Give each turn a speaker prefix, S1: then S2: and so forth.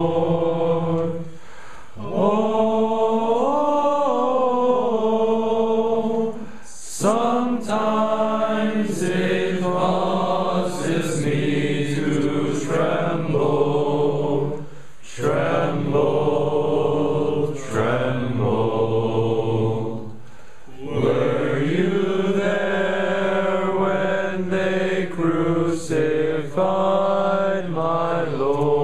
S1: Oh, sometimes it causes me to tremble, tremble, tremble. Were you there when they crucified my Lord?